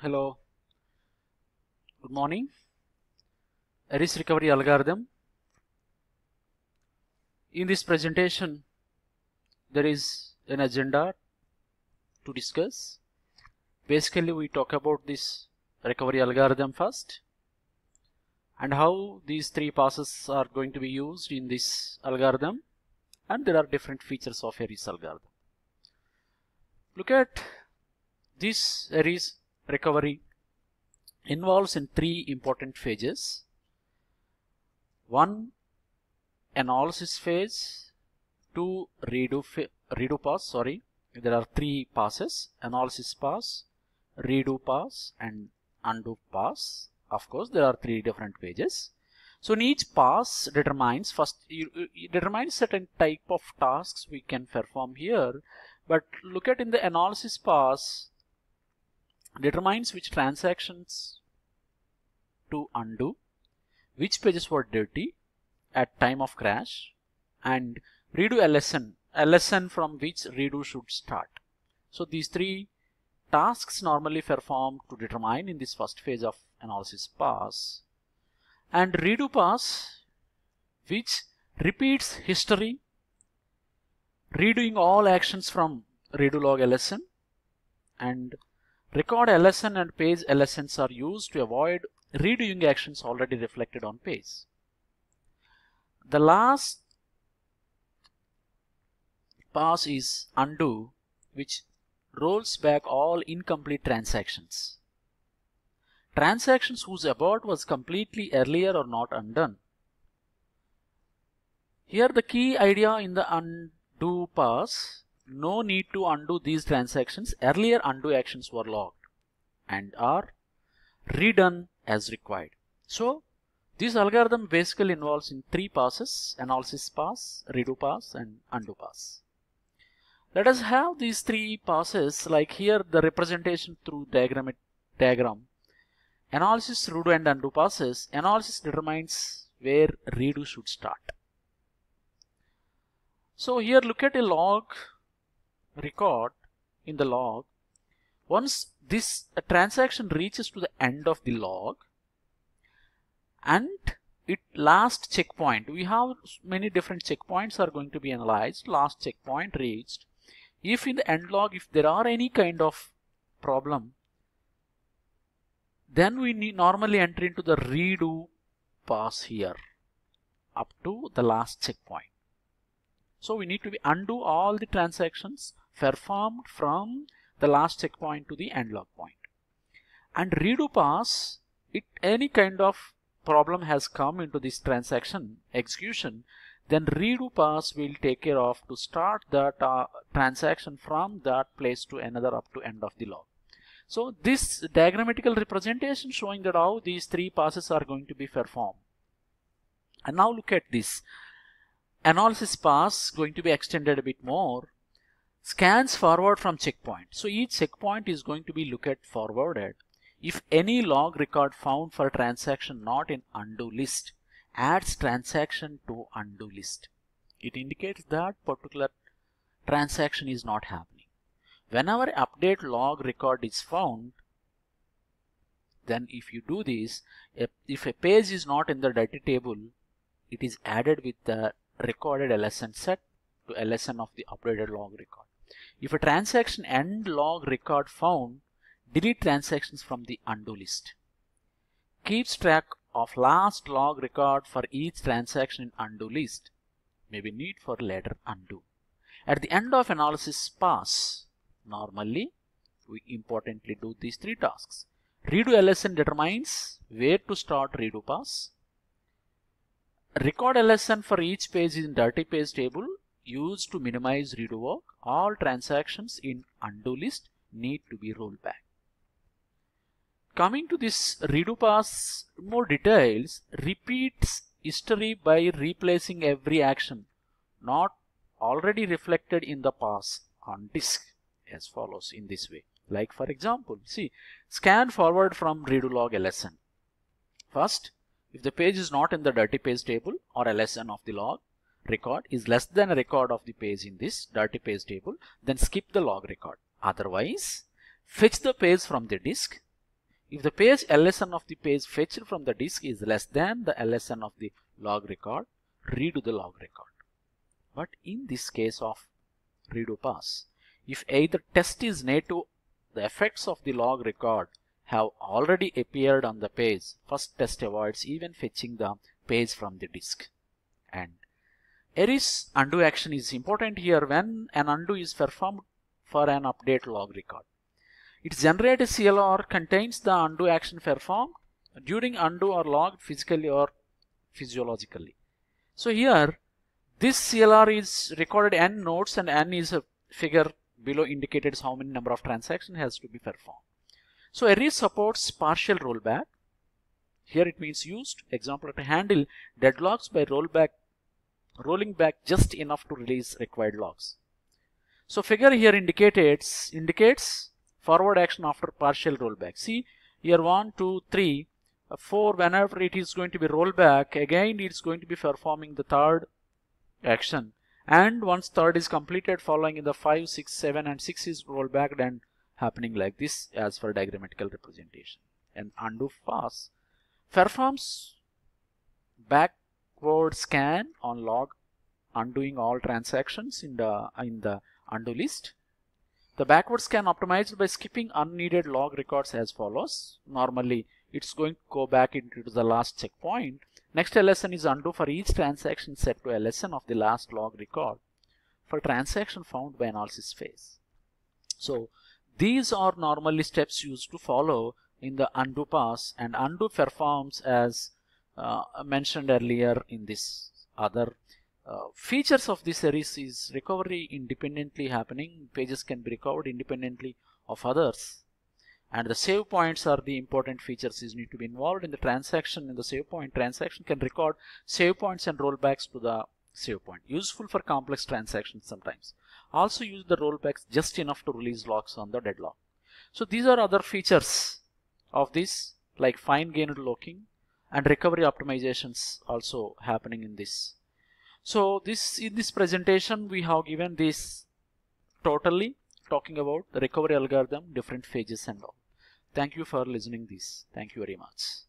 Hello. Good morning. ARIES recovery algorithm. In this presentation, there is an agenda to discuss. Basically, we talk about this recovery algorithm first and how these three passes are going to be used in this algorithm and there are different features of ARIES algorithm. Look at this ARIES recovery involves in three important phases. One analysis phase, two redo redo pass. Sorry, there are three passes: analysis pass, redo pass, and undo pass. Of course, there are three different pages. So in each pass determines first it determines certain type of tasks we can perform here. But look at in the analysis pass determines which transactions to undo, which pages were dirty at time of crash, and redo LSN, LSN from which redo should start. So these three tasks normally performed to determine in this first phase of analysis pass. And redo pass, which repeats history, redoing all actions from redo log LSN and Record LSN and page LSNs are used to avoid redoing actions already reflected on page. The last pass is undo which rolls back all incomplete transactions. Transactions whose abort was completely earlier or not undone. Here the key idea in the undo pass no need to undo these transactions. Earlier undo actions were logged and are redone as required. So this algorithm basically involves in three passes, analysis pass, redo pass and undo pass. Let us have these three passes like here the representation through diagram, diagram. Analysis, redo and undo passes. Analysis determines where redo should start. So here look at a log record in the log once this transaction reaches to the end of the log and it last checkpoint we have many different checkpoints are going to be analyzed last checkpoint reached. If in the end log if there are any kind of problem then we need normally enter into the redo pass here up to the last checkpoint. So we need to be undo all the transactions performed from the last checkpoint to the end log point. And redo pass, if any kind of problem has come into this transaction execution, then redo pass will take care of to start that uh, transaction from that place to another up to end of the log. So this diagrammatical representation showing that how these three passes are going to be performed. And now look at this. Analysis pass going to be extended a bit more scans forward from checkpoint. So each checkpoint is going to be looked at forwarded. If any log record found for transaction not in undo list, adds transaction to undo list. It indicates that particular transaction is not happening. Whenever update log record is found, then if you do this, if a page is not in the dirty table, it is added with the recorded LSN set to LSN of the updated log record. If a transaction end log record found, delete transactions from the undo list. Keeps track of last log record for each transaction in undo list. Maybe need for later undo. At the end of analysis pass, normally we importantly do these three tasks. Redo LSN determines where to start redo pass. Record LSN for each page in dirty page table used to minimize redo work, all transactions in undo list need to be rolled back. Coming to this redo pass more details, repeats history by replacing every action not already reflected in the pass on disk as follows in this way. Like for example, see scan forward from redo log LSN. First, if the page is not in the dirty page table or LSN of the log, record is less than a record of the page in this dirty page table, then skip the log record. Otherwise, fetch the page from the disk, if the page LSN of the page fetched from the disk is less than the LSN of the log record, redo the log record. But in this case of redo pass, if either test is native, the effects of the log record have already appeared on the page. First test avoids even fetching the page from the disk. And ARIES undo action is important here when an undo is performed for an update log record. It generates CLR contains the undo action performed during undo or logged physically or physiologically. So here this CLR is recorded n nodes and n is a figure below indicated how many number of transactions has to be performed. So ARIES supports partial rollback. Here it means used example to handle deadlocks by rollback rolling back just enough to release required logs. So figure here indicates indicates forward action after partial rollback. See here one, two, three, uh, four. Whenever it is going to be rollback, again it's going to be performing the third action. And once third is completed, following in the five, six, seven, and six is rollback, and happening like this as for diagrammatical representation. And undo pass performs backward scan on log undoing all transactions in the in the undo list. The backward scan optimized by skipping unneeded log records as follows. Normally it's going to go back into the last checkpoint. Next LSN is undo for each transaction set to LSN of the last log record for transaction found by analysis phase. So these are normally steps used to follow in the undo pass and undo performs as uh, mentioned earlier in this other uh, features of this ARIES is recovery independently happening. Pages can be recovered independently of others. And the save points are the important features is need to be involved in the transaction. In the save point transaction can record save points and rollbacks to the save point. Useful for complex transactions sometimes. Also use the rollbacks just enough to release locks on the deadlock. So these are other features of this like fine grained locking and recovery optimizations also happening in this. So this in this presentation we have given this totally talking about the recovery algorithm, different phases and all. Thank you for listening this. Thank you very much.